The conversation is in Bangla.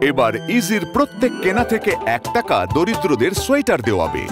এবার ইজির প্রত্যেক কেনা থেকে এক টাকা দরিদ্রদের সোয়েটার দেওয়াবে